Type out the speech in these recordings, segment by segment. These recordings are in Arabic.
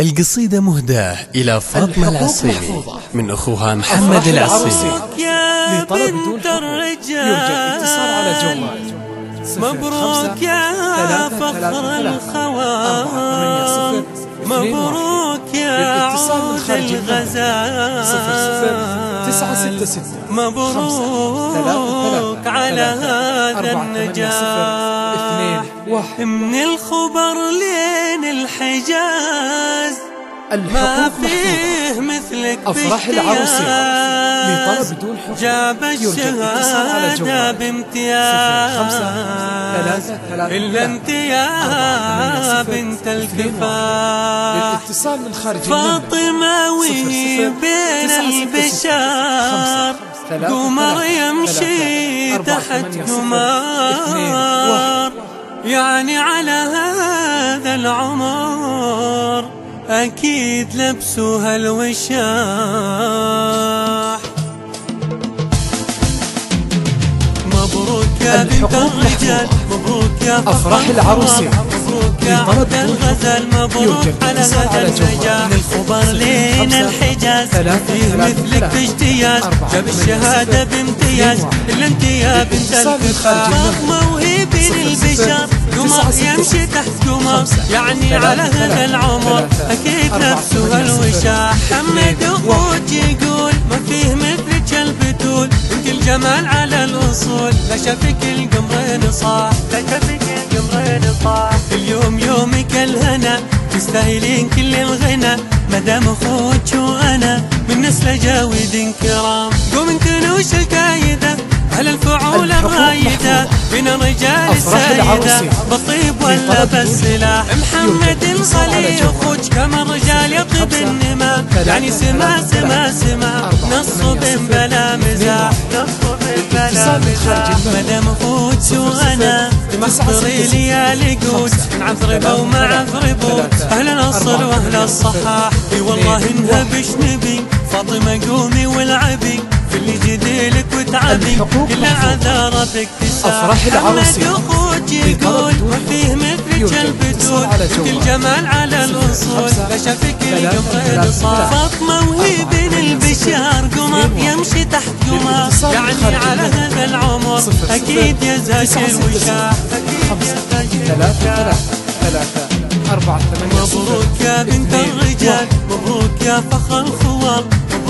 القصيدة مهداة إلى فاطمة العصيمي من أخوها محمد العصيمي يا بنت الرجال. مبروك يا فخر الخوان. مبروك يا عود الغزال. ستة ستة. مبروك على هذا النجاح من الخبر لين الحجاز. ما فيه مثلك أفراح العروسين لطلب بدون حفظ جاب الشهادة بامتياز. إلا انت يا بنت الكفاح للاتصال من خارج فاطمة وهي بين البشار قمر يمشي تحت قمار يعني على هذا العمر أكيد لبسوها الوشاح. مبروك يا بنت الرجال مبروك يا أفراح العروسين مبروك يا عبد الغزل مبروك على غدا النجاح. من الخبر لين الحجاز فيه مثلك باجتياز جاب الشهادة بامتياز. يا بنت الكفاح موهي بين البشر. قمر يمشي تحت قمر يعني على هذا العمر. أكيد نفسه الوشاح محمد أخوك يقول ما فيه مثلك البتول. انت الجمال على الأصول. لا شافك القمرين صاح لا شافك القمرين صاح اليوم يومك الهنا تستاهلين كل الغنى. مدام أخوك وأنا من نسل جاويد كرام قوم انت نوش الكايده على الفعول الرايدة من الرجال السيدة. بالطيب ولا بالسلاح محمد الخليل. أخوك كما الرجال يطيب النما يعني سما سما سما. نصب بلا مزاح. نصب بلا مزاح. مدام أخوك وأنا مصدري لي يا لقوت من عفربه ومع عفربوت أهل الأصل وأهل الصحاح. اي والله انهبش نبي. فاطمة قومي والعبي. في اللي جديلك وتعبي كل عذارة باكتساح محمد أخوك يقول ما فيه مثلك البتول كل جمال على الأصول لا شافك القمر صار فاطمة وهي البشار قمر يمشي تحت قمر. يعني على هذا العمر. أكيد يزهج الوشاح خمسة ثلاثة ثلاثة ثلاثة أربعة ثمانية مبروك يا بنت الرجال. مبروك يا فخر الخوار.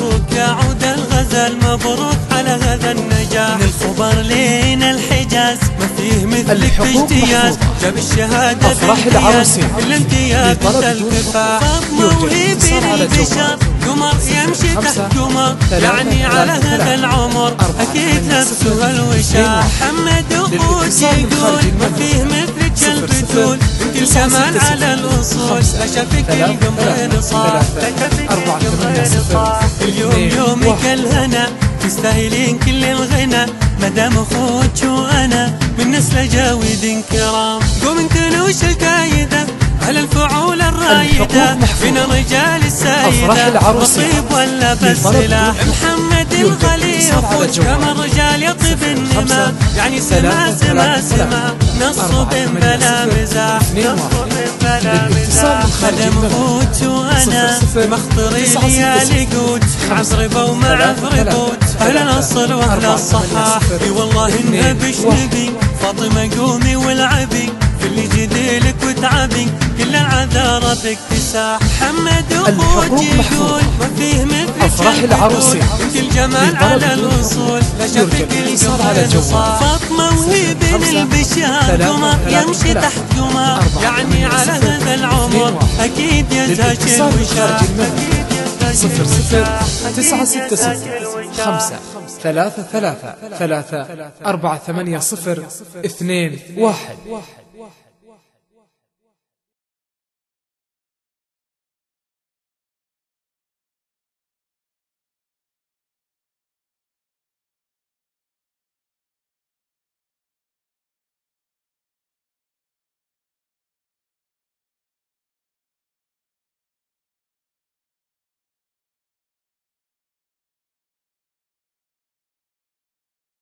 مبروك يا عود الغزل مبروك على هذا النجاح. من الخبر لين الحجاز ما فيه مثلك باجتياز جاب الشهادة أفراح يا بنت الكفاح موهي بين البشر قمر يمشي تحت قمر يعني على هذا العمر. أكيد نفسه الوشاح محمد أخوك يقول ما فيه مثلك البتول الجمال على الأصول لا شافك القمرين صار لا شافك القمرين صار اليوم يومك الهنا تستاهلين كل الغنى. مدام أخوك وأنا من نسل جاويد كرام قوم انت نوش الكايده على الفعول الرايدة من الرجال السيدة بطيب ولا بالسلاح محمد الخليل أخوك كما الرجال يطيب النما يعني سما سما سما. نصب بلا مزاح بلا مزاح. خدم أخوك وأنا مخطري لي يا لقوت عصربة ومع عفربوت أهل الأصل وأهل الصحاح. إي والله انهبش نبي فاطمة قومي والعبي في اللي جديلك وتعبي. العذارة باكتساح محمد أخوك يقول ما فيه مثلك أفراح العروسين انت الجمال على الاصول لا شافك القمر وهي بين البشار قمر يمشي تحت قمر يعني على هذا العمر. أكيد يزهج الوشاح صفر صفر. تسعة ستة ستة. خمسة. ثلاثة ثلاثة. ثلاثة. أربعة ثمانية صفر. اثنين واحد.